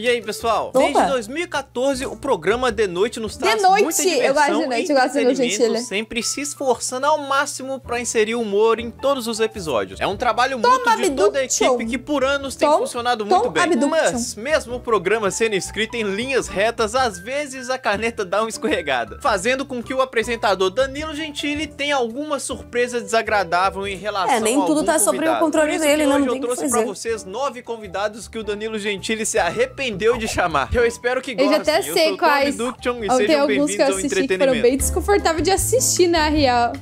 E aí, pessoal? Opa. Desde 2014, o programa De Noite nos traz De Noite! muita Eu diversão gosto de noite, e eu gosto de Gentili. sempre se esforçando ao máximo pra inserir humor em todos os episódios. É um trabalho mútuo de toda a Abduction. equipe que por anos tem Tom- funcionado Tom muito bem. Abduction. Mas, mesmo o programa sendo escrito em linhas retas, às vezes a caneta dá uma escorregada, fazendo com que o apresentador Danilo Gentili tenha alguma surpresa desagradável em relação É, nem tudo tá sobre o controle dele, né? hoje eu trouxe pra fazer. vocês nove convidados que o Danilo Gentili se arrependeu de chamar. Eu espero que Eu gostem. já até sei quais. Abduction e Ó, Tem alguns que eu assisti que foram bem desconfortáveis de assistir, na real.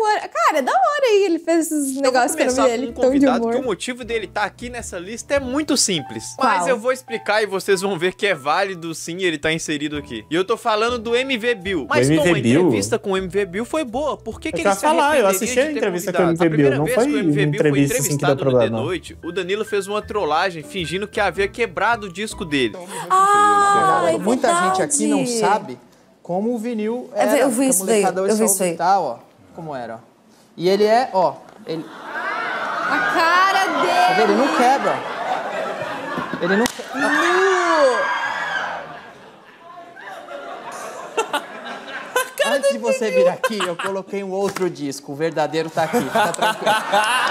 Humor. Cara, é da hora aí ele fez esses Eu negócios que eu vi com dele. um convidado que o motivo dele estar aqui nessa lista é muito simples. Qual? Mas eu vou explicar e vocês vão ver que é válido sim ele tá inserido aqui. E eu tô falando do MV Bill. Mas MV Tom, a Bill? entrevista com o MV Bill foi boa. Por que, que Eu ele se falar, eu assisti a entrevista com o? MV A primeira Bill, não vez foi que o MV Bill foi entrevista, assim, que deu entrevistado no The. Noite, o Danilo fez uma trollagem fingindo que havia quebrado o disco dele. Ah, é Muita gente aqui não sabe como o vinil É, era. eu vi isso daí, eu vi isso aí. tal, ó. Como era, ó. E ele é, ó. Ele, A cara tá dele. vendo? Ele não quebra. Ele não Antes de você vir aqui, eu coloquei um outro disco. O verdadeiro tá aqui. Fica tranquilo.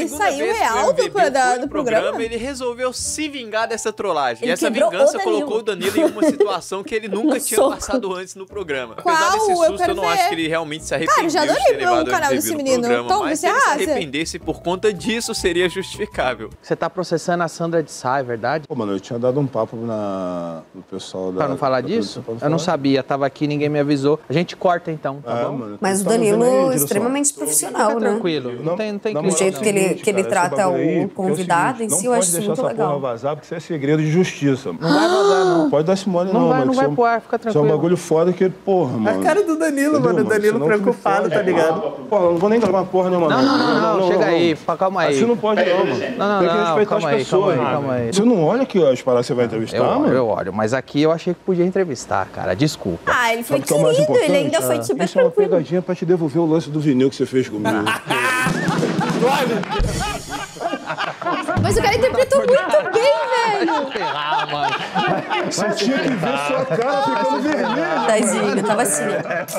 Ele segunda saiu vez que o real do, pro- foi da- do programa. Ele resolveu se vingar dessa trollagem. Ele e essa o vingança Danilo. colocou o Danilo em uma situação que ele nunca tinha soco. passado antes no programa. Qual? Apesar desse Eu susto, eu, quero não ver. acho que ele realmente se arrependeu Cara, já de ter levado o canal desse menino. programa. Tom, mas você se ele se arrependesse por conta disso, seria justificável. Você tá processando a Sandra de Sá, é verdade? Pô, mano, eu tinha dado um papo na, no pessoal da. Pra não falar da disso? não Eu não sabia, tava aqui, ninguém me avisou. A gente corta então, tá É, bom? mano, Mas o tá Danilo é extremamente profissional, Fica né? tranquilo, não tem, não tem. O moral, jeito o que ele- que ele cara, trata aí, o porque é o convidado seguinte, em si, eu não acho pode deixar muito essa legal. porra vazar, porque isso é segredo de justiça, mano. Não vai vazar, não. Pode dar esse mole Não não, vai- mano. não vai isso é um- pro ar, fica Isso é um tranquilo. bagulho foda que, porra, mano. A cara do Danilo, Entendeu, mano. O Danilo preocupado, tá ligado? Porra, não vou nem gravar porra nenhuma, Não, não, não, não, chega aí, calma aí. Assim não pode não, mano. Não, não, Tem que não, respeitar as pessoas, calma aí, mano. Você não olha que as paradas que você vai entrevistar, mano? eu olho, mas aqui eu achei que podia entrevistar, cara. Desculpa. Ah, ele foi é querido, ele ainda foi super Isso é uma tranquilo. pegadinha pra te devolver o lance do vinil que você fez comigo. Mas o cara interpretou muito bem, velho. Ferrar, mano. Você tinha que ver sua cara ficando vermelha. Tadinho, tava assim.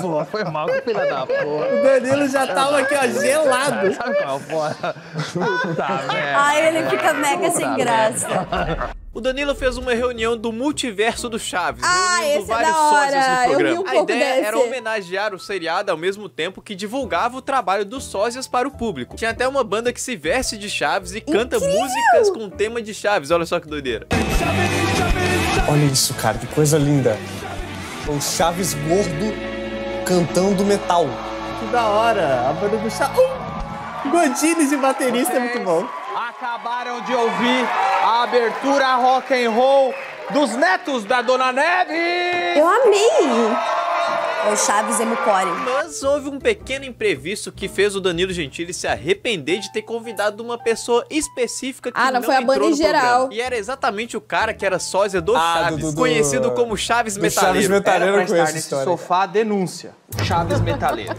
Pô, foi mal, que filha da porra. O Danilo já tava aqui, ó, gelado. Sabe qual, porra? Puta merda. Ai, ele fica mega sem graça. O Danilo fez uma reunião do multiverso do Chaves, Ah, reunindo esse é vários no Eu vi programa. um a ideia desse. era homenagear o seriado ao mesmo tempo que divulgava o trabalho dos sósias para o público. Tinha até uma banda que se veste de Chaves e canta músicas com tema de Chaves. Olha só que doideira. Olha isso, cara, que coisa linda. O Chaves gordo cantando metal. Que da hora. A banda do chá. Uh! Godines de baterista é muito bom. Acabaram de ouvir a abertura rock and roll dos netos da Dona Neve. Eu amei. É o Chaves Emucore. Mas houve um pequeno imprevisto que fez o Danilo Gentili se arrepender de ter convidado uma pessoa específica que Ah, não, foi a banda em no programa. geral. E era exatamente o cara que era sósia do Ah, Chaves, do- do- conhecido como Chaves do Metaleiro. Chaves Metaleiro. Era eu pra conheço estar essa nesse história. sofá, denúncia. Chaves Metaleiro.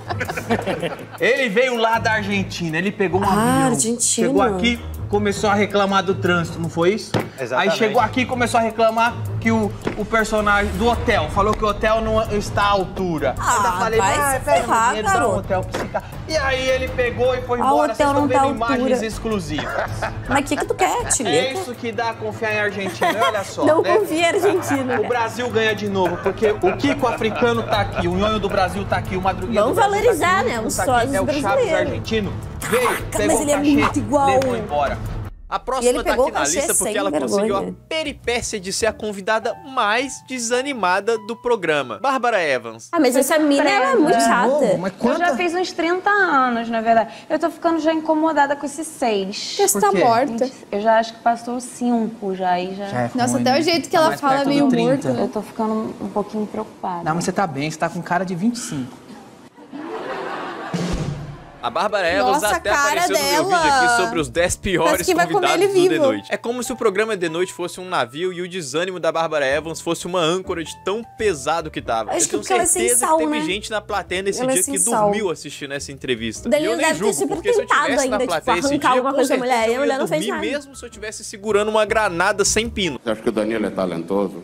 ele veio lá da Argentina, ele pegou um Ah, avião. Argentina. Chegou aqui, começou a reclamar do trânsito, não foi isso? Aí chegou aqui e começou a reclamar que o, o personagem do hotel falou que o hotel não está à altura. Ah, Ainda falei, vai ah, se ferrar, um garoto. hotel cara. E aí ele pegou e foi Ah, embora. hotel Vocês não estão tá vendo imagens altura. exclusivas. Mas o que, que tu quer, É Tilica? isso que dá confiar em Argentina, olha só. Não né? confia em Argentina. O Brasil ganha de novo, porque o Kiko africano tá aqui, o Nhonho do Brasil tá aqui, o Madruguinha Vamos do Brasil valorizar, tá aqui, né, os tá aqui, sósios É o Chaves brasileiros. argentino. Veio, Caraca, pegou mas ele é cachê, muito igual. levou embora. A próxima tá aqui na lista porque ela conseguiu a vergonha. peripécia de ser a convidada mais desanimada do programa. Bárbara Evans. Ah, mas essa mina ela é muito chata. Mas Eu já fiz uns 30 anos, na verdade. Eu tô ficando já incomodada com esses seis. Porque você tá morta. Eu já acho que passou os cinco já e já. Já é Nossa, ruim, até né? o jeito que ela Mais fala meio 30. morto, né? Eu tô ficando um pouquinho preocupada. Não, mas você tá bem, você tá com cara de 25. A Bárbara Evans Nossa, até apareceu no meu dela. vídeo aqui sobre os 10 piores convidados ele do The. Noite. É como se o programa The Noite fosse um navio e o desânimo da Bárbara Evans fosse uma âncora de tão pesado que tava. Acho Eu tenho é certeza sal, que teve né? gente na plateia nesse Ela é dia sem que sal. dormiu assistindo essa entrevista. Danilo e eu nem julgo, porque se eu tivesse na ainda, tipo, plateia esse arrancar dia, alguma coisa mulher, eu ia dormir mesmo se eu tivesse segurando uma granada sem pino. Você acha que o Danilo é talentoso?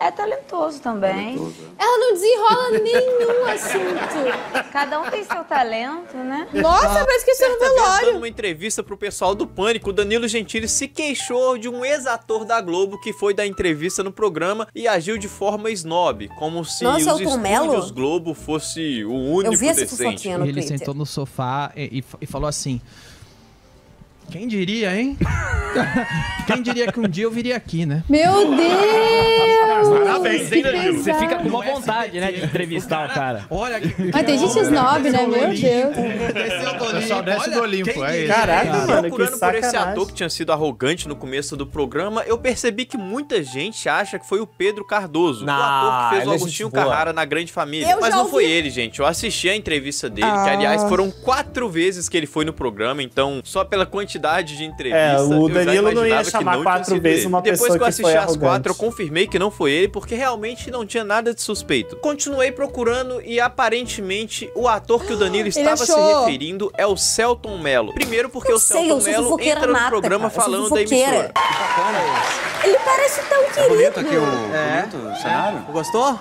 É talentoso também. Ela não desenrola nenhum assunto. Cada um tem seu talento, né? Nossa, parece que isso é Certa vez, dando velório. uma entrevista pro pessoal do Pânico, o Danilo Gentili se queixou de um ex-ator da Globo que foi dar entrevista no programa e agiu de forma snob, como se Nossa, é os estúdios Globo fosse o único Eu vi essa decente. no Ele sentou no sofá e, e- e falou assim: Quem diria, hein? Quem diria que um dia eu viria aqui, né? Meu Deus! Parabéns, hein, Danilo? Você fica com uma vontade, né, de entrevistar o cara. Olha que. Mas tem gente snob, né? Meu Deus. Desceu do Olimpo. Só desce do Olimpo, é. Caraca, mano, Procurando por esse ator que tinha sido arrogante no começo do programa, eu percebi que muita gente acha que foi o Pedro Cardoso, o ator que fez o é Agostinho. Carrara na Grande Família. Mas não foi ele, gente. Eu assisti a entrevista dele, Ah. que aliás foram quatro vezes que ele foi no programa, então só pela quantidade de entrevista. É, o Danilo não ia chamar quatro vezes uma Depois pessoa que eu assisti foi as arrogante. quatro, eu confirmei que não foi ele, porque realmente não tinha nada de suspeito. Continuei procurando e aparentemente o ator que o Danilo estava se referindo é o Celton Mello. Primeiro porque Eu o Celton Mello entra no nata, programa cara, falando da emissora. Ele parece tão querido. Bonito aqui o, É. bonito o cenário? Gostou?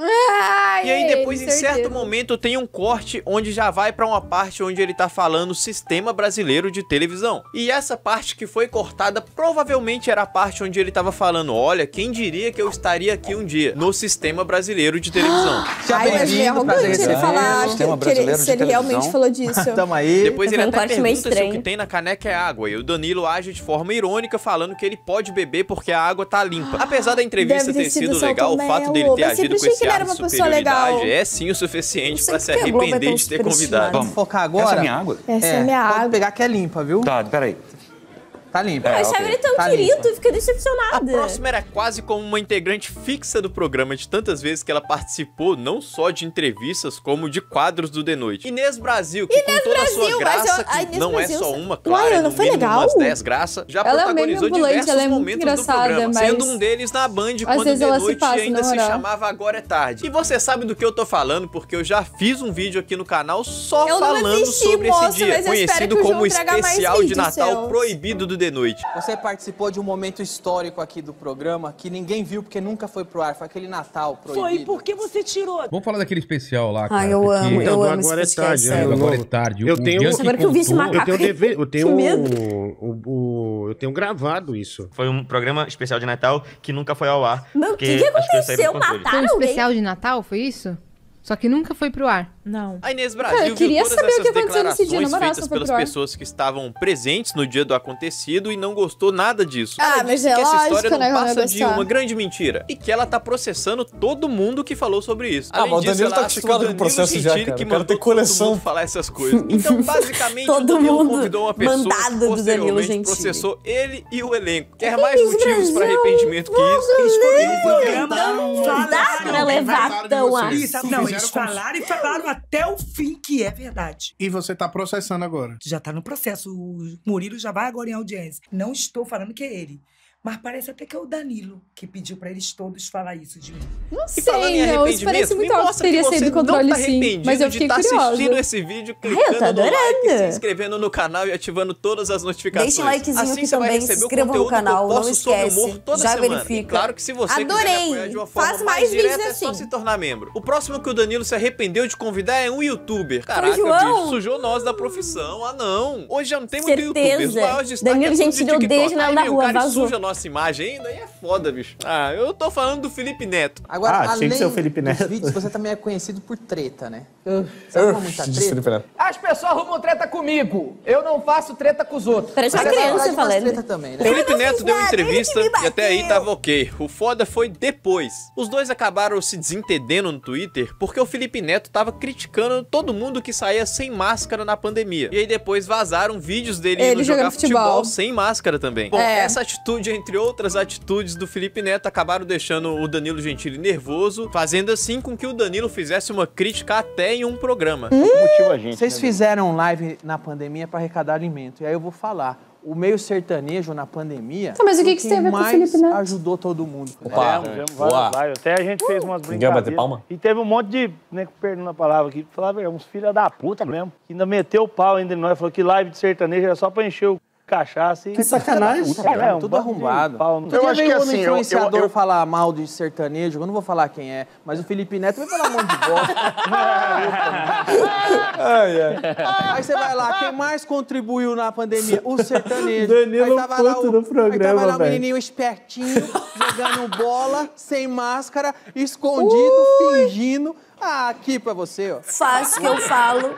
Ai, E aí depois, em certeza. certo momento, tem um corte onde já vai pra uma parte onde ele tá falando Sistema Brasileiro de Televisão. E essa parte que foi cortada provavelmente era a parte onde ele tava falando: "Olha, quem diria que eu estaria aqui um dia no Sistema Brasileiro de Televisão". Mas é bem-vindo, arrogante prazer ele falar que, Sistema que ele, brasileiro se de ele televisão. realmente falou disso. Tamo aí. Depois ele um até pergunta se o que tem na caneca é água. E o Danilo age de forma irônica, falando que ele pode beber porque a água tá limpa. Apesar da entrevista Deve ter sido legal, o fato dele ter agido com esse era uma pessoa legal. é sim o suficiente pra se arrepender de ter convidado. Vamos focar agora? Essa é minha água? Essa é, É, minha pode água. pegar que é limpa, viu? Tá, peraí. Tá limpa. É, Eu achava ok. ele tão Tá querido, limpa. eu fiquei A decepcionada. próxima era quase como uma integrante fixa do programa de tantas vezes que ela participou, não só de entrevistas, como de quadros do The Noite. Inês Brasil, que com toda a Brasil, sua mas graça, eu- a Inês não Brasil, é só uma, Uai, claro, é ela no foi legal? umas 10 graças, já Ela é protagonizou ambulante, diversos ela é momentos do programa, mas- sendo um deles na Band quando vezes The ela se Noite passa, ainda se chamava Agora é Tarde. E você sabe do que eu tô falando, porque eu já fiz um vídeo aqui no canal só Eu não falando assisti, sobre moça, esse dia, conhecido como especial de Natal proibido do The Noite. Você participou de um momento histórico aqui do programa que ninguém viu porque nunca foi pro ar. Foi aquele Natal proibido. porque você tirou. Vamos falar daquele especial lá, cara. Ai, eu porque- amo, eu do amo esse Agora é podcast, tarde, né? Do Agora é tarde. Eu O tenho- Bianchi Agora que eu vi esse macaco. Eu tenho, dever, eu tenho o, o- eu tenho gravado isso. Foi um programa especial de Natal que nunca foi ao ar. Mas o que, que aconteceu? Mataram Foi um especial de Natal, foi isso? Só que nunca foi pro ar. Não. A Inês Cara, Brasil eu queria viu todas saber o que essas aconteceu nesse dia, na moral, feitas pelas pessoas que estavam presentes no dia do acontecido e não gostou nada disso. Ah, ela mas disse é que essa história né, não não passa de uma grande mentira e que ela tá processando todo mundo que falou sobre isso. Ah, Além mas o disso, Danilo ela tá acha que acostumado o com o Danilo processo já, Gentili cara. que O cara mandou tem coleção. todo mundo falar essas coisas. Então, basicamente, o Todo Danilo mundo convidou uma pessoa mandado que posteriormente processou ele e o elenco. Quer mais motivos para arrependimento que isso? Eles Não dá pra levar tão a Isso, não, eles falaram e falaram até o fim que é verdade. E você tá processando agora. Já tá no processo. O Murilo já vai agora em audiência. Não estou falando que é ele. Mas parece até que é o Danilo que pediu pra eles todos falar isso de mim. Não E sei, não. Isso parece muito alto que que teria você saído do controle tá sim. Mas eu de fiquei assistindo curiosa. esse vídeo, eu tô clicando no like, adorando. se inscrevendo no canal e ativando todas as notificações. Deixa um likezinho assim vai também, se o inscrevam no que canal, não esquece. humor toda Já semana. verifica. E claro que se você Adorei. de uma forma Faz mais, mais vídeos direta, é só assim. se tornar membro. O próximo que o Danilo se arrependeu de convidar é um youtuber. Caraca, bicho, sujou nós da profissão. Ah, não. Hoje já não tem muito Certeza. youtuber. Os maiores destaques Danilo é Aí da vem rua, o cara vazou. suja a nossa imagem ainda, aí é foda, bicho. Ah, eu tô falando do Felipe Neto. Agora, Ah, tinha além que ser o Felipe dos Neto. vídeos, você também é conhecido por treta, né? Você arruma muita treta? As pessoas arrumam treta comigo. Eu não faço treta com os outros. Parece uma é criança falando. treta também, O né? Felipe Neto fiz deu uma que entrevista e até aí tava ok. O foda foi depois. Os dois acabaram se desentendendo no Twitter porque o Felipe Neto tava criticando todo mundo que saía sem máscara na pandemia. E aí depois vazaram vídeos dele Ele indo jogar futebol. futebol. sem máscara também. Bom, É. essa atitude entre outras atitudes do Felipe Neto, acabaram deixando o Danilo Gentili nervoso, fazendo assim com que o Danilo fizesse uma crítica até em um programa. Vocês fizeram live na pandemia para arrecadar alimento. E aí eu vou falar. O meio sertanejo na pandemia. Tá, mas o que que a ver com o Felipe Neto? ajudou todo mundo. Opa. Fizemos várias lives. Até a gente fez umas Ninguém vai bater brincadeiras. palma? E teve um monte de, né, perdendo a palavra aqui, falava, uns filha da puta mesmo. Que ainda meteu o pau ainda em nós, falou que live de sertanejo era só pra encher o cachaça e... Que sacanagem. É, um tudo arrombado. pau. Eu Eu acho acho que um assim, eu- influenciador eu- eu- falar mal de sertanejo, eu não vou falar quem é, mas o Felipe Neto vai falar um monte de bosta. Ai, ai. Aí você vai lá, quem mais contribuiu na pandemia? O sertanejo. Danilo aí tava lá o, no aí programa, tava lá o menininho espertinho, jogando bola, sem máscara, escondido, fingindo. Ah, aqui pra você, ó. Faço o que eu falo,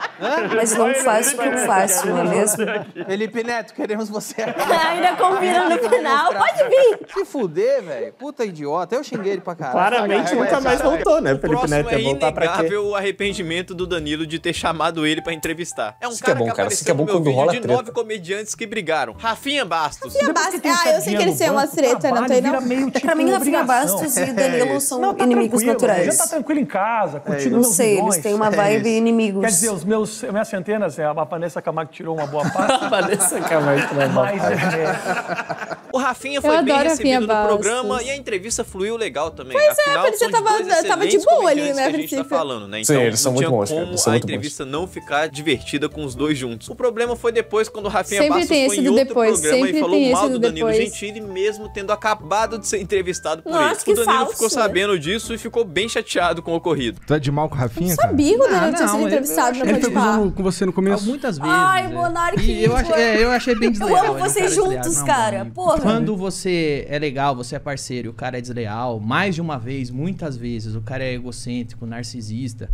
mas não faço o que eu faço, não é mesmo? Felipe Neto, queremos você aqui. Ainda combina no final, pode vir. Se fuder, velho. Puta idiota. Eu xinguei ele pra caralho. Claramente nunca mais voltou, né? O Felipe próximo Neto é ia voltar pra quê? o arrependimento do Danilo de ter chamado ele pra entrevistar. É um Isso que é cara bom, que cara. Isso que é apareceu bom no meu quando vídeo rola de treta. nove comediantes que brigaram. Rafinha Bastos. Rafinha Bastos. Ah, eu sei que eles têm uma treta, não tem não. É pra mim, Rafinha Bastos e Danilo são tá inimigos naturais. Já tá tranquilo em casa, curtindo Não meus sei, eles têm uma vibe inimigos. Quer dizer, os meus, minhas centenas, é, a Vanessa Camargo tirou uma boa parte. Vanessa Camargo tirou uma boa Mas, parte. é, O Rafinha Eu foi bem adoro recebido no Bastos. programa e a entrevista fluiu legal também. Pois é, Afinal, parecia são de tava- tava de boa ali, né, a que a gente tá falando, né? Sim, Então eles são não tinha muito bons, cara, como a muito bons. entrevista não ficar divertida com os dois juntos. O problema foi depois quando o Rafinha Sempre Bastos tem foi esse em do outro depois, programa sempre e falou mal do Danilo depois. Gentili mesmo tendo acabado de ser entrevistado por Nossa, ele. que o Danilo falso. ficou sabendo disso e ficou bem chateado com o ocorrido. Tu é de mal com o Rafinha, cara? Sabia que o Danilo tinha não, sido eu- entrevistado no Ele foi com com você no começo? Muitas vezes. Ai, é. Monark. Eu, achei, é, eu achei bem Eu desleal. amo ele é um vocês juntos, cara. Porra. Quando você é legal, você é parceiro, e o cara é desleal, mais de uma vez, muitas vezes, o cara é egocêntrico, narcisista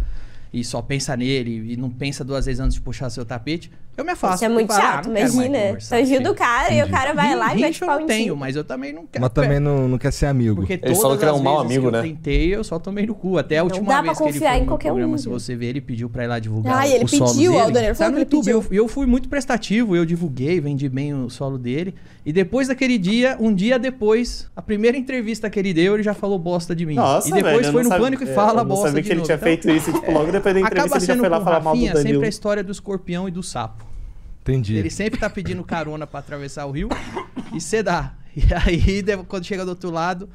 e só pensa nele e não pensa duas vezes antes de puxar seu tapete, eu me afasto. Isso é muito Eu falo, ah, chato, mais imagina. Você ajuda o cara e o cara vai lá e Rincha mete eu pau tenho, mas eu também não quero. Mas também não, não quer ser amigo. Porque falam todas que ele é um mau amigo, que eu né? tentei, eu só tomei no cu. Até a Não última dá vez pra que ele confiar foi em no qualquer programa, um. se você ver, ele pediu pra ir lá divulgar Ah, e ele o solo pediu, dele. o Danilo Tá falou no ele YouTube, eu, eu fui muito prestativo, eu divulguei, vendi bem o solo dele. E depois daquele dia, um dia depois, a primeira entrevista que ele deu, ele já falou bosta de mim. Nossa, e depois velho, eu foi no sabia- Pânico e é, fala eu não bosta sabia de que ele novo. tinha feito isso, tipo, logo depois da entrevista ele já foi lá falar mal do Danilo. sempre a história do escorpião e do sapo. Entendi. Ele sempre tá pedindo carona pra atravessar o rio e você dá. E aí, quando chega do outro lado,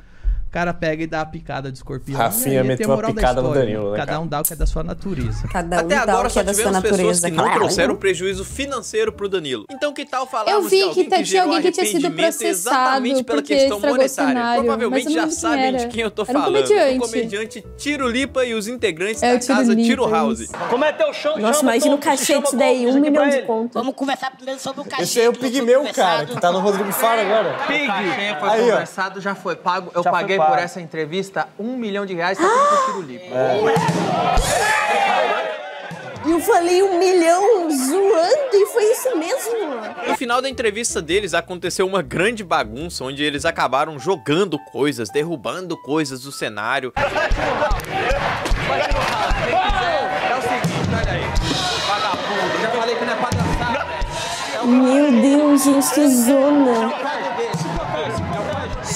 o cara pega e dá a picada de escorpião. Rafinha E aí meteu tem a moral da picada no história, Danilo, né, Cada um dá o que é da sua natureza. Cada um Até dá agora o que só é da sua tivemos pessoas natureza. que não claro. trouxeram prejuízo financeiro pro Danilo. Então que tal falarmos Eu vi que que tinha alguém que tinha sido processado exatamente pela questão monetária? cenário, Provavelmente já sabem de quem eu tô Era um falando. comediante. O comediante Tiro Lipa e os integrantes É, da Tiro casa Lipa, Tiro isso. House. Como é teu show? Nossa, imagina o cachete daí, um milhão de conto. Vamos conversar primeiro sobre o cachê. Esse aí é o Pigmeu, cara, que tá no Rodrigo Faro agora. Pig! O cachê foi Aí, ó. conversado, já foi pago. Eu paguei. Por essa entrevista um milhão de reais, tá tudo pro tiro livre. E eu falei um milhão zoando e foi isso mesmo. No final da entrevista deles aconteceu uma grande bagunça onde eles acabaram jogando coisas, derrubando coisas do cenário. É é velho. Meu Deus, gente, que zona.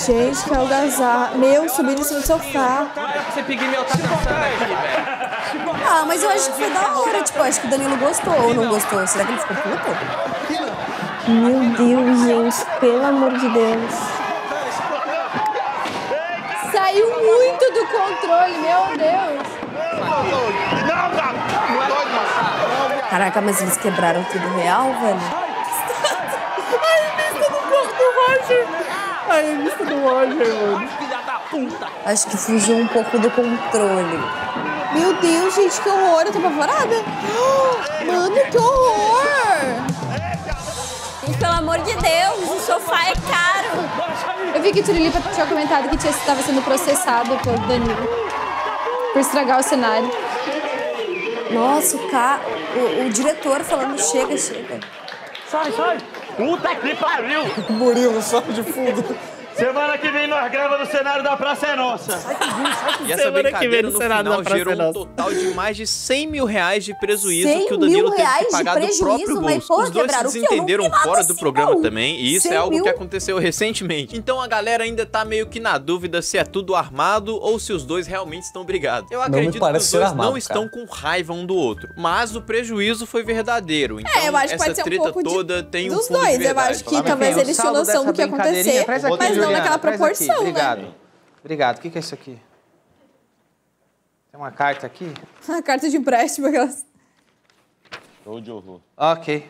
Gente, que algazarra. Meu, subindo em cima do sofá. Esse pigmeu tá dançando aqui, velho. Ah, mas eu acho que foi da hora. Tipo, acho que o Danilo gostou ou não gostou. Será que ele ficou puto? Meu Deus, gente. Pelo amor de Deus. Saiu muito do controle, meu Deus. Caraca, mas eles quebraram tudo real, velho? Ai, a vista do Roger, mano. Acho que fugiu um pouco do controle. Meu Deus, gente, que horror. Eu tô apavorada. Mano, que horror. Gente, pelo amor de Deus, o sofá é caro. Eu vi que o Turulipa tinha comentado que estava sendo processado pelo Danilo. Por estragar o cenário. Nossa, o, ca... o, o diretor falando chega, chega. Sai, sai. Puta que pariu. Murilo só de fundo. Semana que vem nós grava no cenário da Praça é Nossa. E essa Semana que vem brincadeira no no final da Praça gerou é um total de mais de 100 mil reais de prejuízo 100 que o Danilo teve que pagar do próprio Mas, bolso. pô, Os dois se desentenderam fora do assim, programa também, e isso 100 é algo mil? que aconteceu recentemente. Então a galera ainda tá meio que na dúvida se é tudo armado ou se os dois realmente estão brigados. Eu acredito que parece os ser dois armado, não estão com raiva um do outro, mas o prejuízo foi verdadeiro. Então É, eu acho que essa pode ser um treta pouco de- toda tem um dos fundo de dois. Eu acho que talvez eles tinham noção do que Traz mas não Juliana, naquela proporção, Obrigado. né? Obrigado. O que é isso aqui? Tem uma carta aqui? A carta de empréstimo, aquelas. Show de horror. Ok.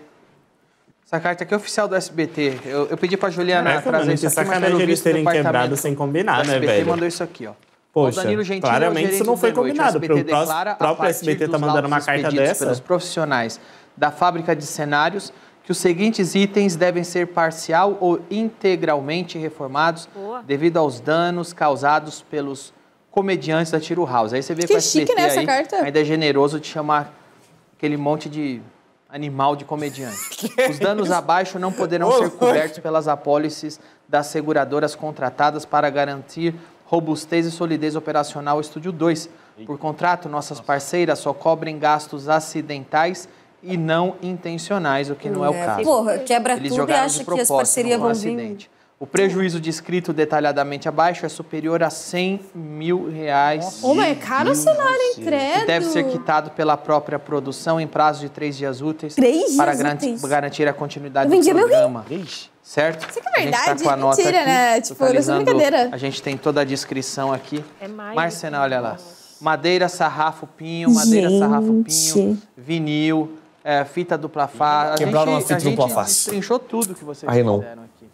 Essa carta aqui é oficial do SBT. Eu, eu pedi pra Juliana Caraca, trazer mano, isso aqui, mas pelo eles o terem quebrado sem combinar, né, SBT velho? mandou isso aqui, ó. Poxa, o claramente é o gerente isso não foi combinado, O o SBT próprio partir SBT tá mandando uma carta dessa? pelos profissionais da fábrica de cenários que os seguintes itens devem ser parcial ou integralmente reformados devido aos danos causados pelos comediantes da Tiro House. Aí você vê Que SBT chique, né, essa aí carta? ainda é generoso de chamar aquele monte de animal de comediante. Os danos abaixo não poderão ser cobertos pelas apólices das seguradoras contratadas para garantir robustez e solidez operacional Estúdio 2. Por contrato, nossas parceiras só cobrem gastos acidentais e não intencionais, o que não é, o É, caso. porra, quebra Eles tudo e acha de que as parcerias vão vir. acidente. O prejuízo descrito detalhadamente abaixo é superior a 100 mil reais. Ô, mas é caro o cenário, hein? que Credo. deve ser quitado pela própria produção em prazo de três dias úteis Três dias para garantir a continuidade do vendia meu programa. Certo? Isso aqui é A gente tá verdade? com a nota Mentira, aqui, né? Tipo, é brincadeira. A gente tem toda a descrição aqui. É mais. Marcena, olha lá. Madeira, sarrafo, pinho, madeira, sarrafo, pinho, vinil, é, fita dupla face. A Quebraram gente- uma fita a gente dupla face. destrinchou tudo que vocês Aí não. fizeram aqui.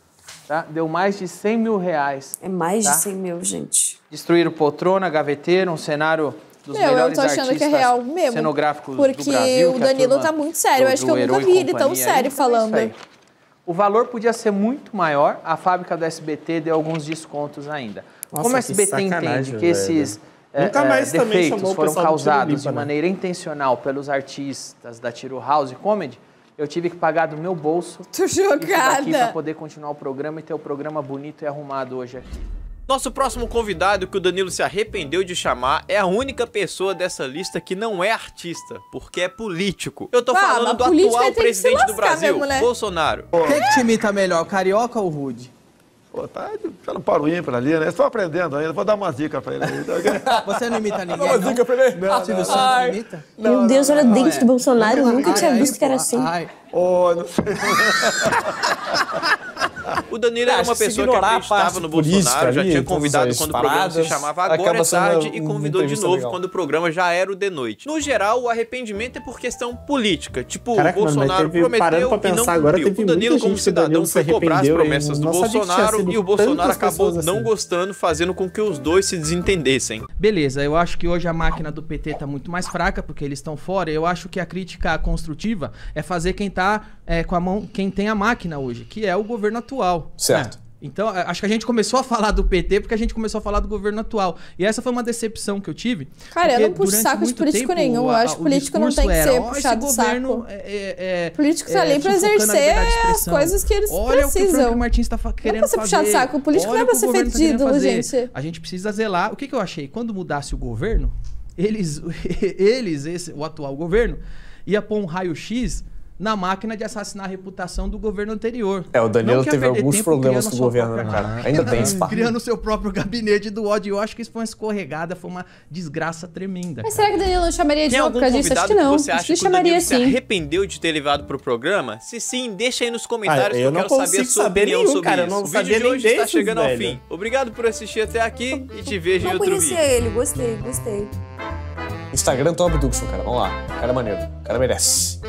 Tá? Deu mais de 100 mil reais. É mais tá? de 100 mil, gente. Destruíram poltrona, gaveteiro, um cenário dos Meu, eu melhores tô achando que é real mesmo. cenográficos do Porque Brasil. o que a Danilo tá muito sério. Eu do- acho que do eu nunca e vi ele tão sério Então é falando. aí. O valor podia ser muito maior, a fábrica do SBT deu alguns descontos ainda. Nossa, Como o SBT entende que esses é, Nunca é, mais também defeitos o foram causados Limpa, de né? maneira intencional pelos artistas da Tiro House Comedy, eu tive que pagar do meu bolso Tô daqui chocada. para poder continuar o programa e ter o programa bonito e arrumado hoje aqui. Nosso próximo convidado que o Danilo se arrependeu de chamar é a única pessoa dessa lista que não é artista, porque é político. Eu tô Ah, falando do atual presidente do Brasil, mesmo, né? Bolsonaro. Quem que te imita melhor, Carioca ou Rude? Pô, tá ficando para o ímpar ali, né? Estou aprendendo ainda, vou dar uma dica pra ele aí. Você não imita ninguém, Uma dica pra ele. Ah, Silvio Santos não imita? Meu Deus, olha o dente do Bolsonaro. Eu nunca Ai, tinha ai, visto que era pô, assim. ai. Ô, não sei. O Danilo era uma pessoa que acreditava no Bolsonaro, já ali, tinha todas convidado quando o programa se paradas, chamava Agora é Tarde uma e convidou de novo legal. quando o programa já era o de noite. No geral, o arrependimento é por questão política. Tipo, Caraca, o mano, Bolsonaro parando prometeu pra e não pensar agora, cumpriu. teve O Danilo, como cidadão, foi cobrar as promessas do tinha Bolsonaro e o Bolsonaro acabou pessoas não assim. gostando, fazendo com que os dois se desentendessem. Beleza, eu acho que hoje a máquina do PT tá muito mais fraca, porque eles estão fora. Eu acho que a crítica construtiva é fazer quem tá é, com a mão, quem tem a máquina hoje, que é o governo atual. Certo. né? Então, acho que a gente começou a falar do PT porque a gente começou a falar do governo atual. E essa foi uma decepção que eu tive. Cara, eu não puxo durante saco de muito político tempo, nenhum. Eu acho que o político não tem que era, ser "Ó, esse puxado do governo saco." É, é, é, Político tá ali pra sufocando a exercer liberdade de as coisas que eles Olha o que o precisam. Frank Martins tá fa- querendo pra ser fazer. puxado de saco. O político Olha não é pra o que ser o tá fedido, fazer. gente. A gente precisa zelar. O que, que eu achei? Quando mudasse o governo, eles, eles esse, o atual governo, ia pôr um raio-x na máquina de assassinar a reputação do governo anterior. É, o Danilo que teve alguns problemas com o governo, né, própria- cara? Ainda tem esse papo. Criando o seu próprio gabinete do ódio. Eu acho que isso foi uma escorregada, foi uma desgraça tremenda. Mas será que o Danilo não chamaria de Tem novo por causa disso? Acho que não. que você acha que que o chamaria Danilo se sim. arrependeu de ter levado pro programa? Se sim, deixa aí nos comentários Ah, que eu eu não quero saber a sua saber opinião nenhum, sobre cara, eu isso. não o vídeo de hoje está chegando ao velho. fim. Obrigado por assistir até aqui e te vejo em Não outro conhecia vídeo. ele, gostei, gostei. Instagram Tom Abduction, cara. Vamos lá. Cara é maneiro. O cara merece.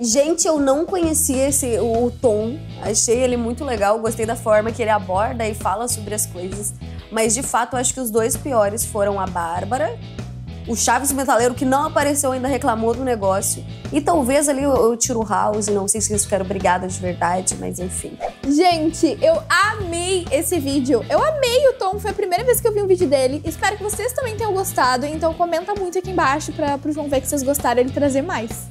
Gente, eu não conhecia esse, o Tom. Achei ele muito legal. Gostei da forma que ele aborda e fala sobre as coisas. Mas de fato, acho que os dois piores foram a Bárbara, o Chaves Metaleiro, que não apareceu ainda, reclamou do negócio. E talvez ali eu, eu tiro o House. Não sei se eles ficaram brigadas de verdade, mas enfim. Gente, eu amei esse vídeo. Eu amei o Tom, foi a primeira vez que eu vi um vídeo dele. Espero que vocês também tenham gostado. Então comenta muito aqui embaixo para pro João ver que vocês gostaram ele trazer mais.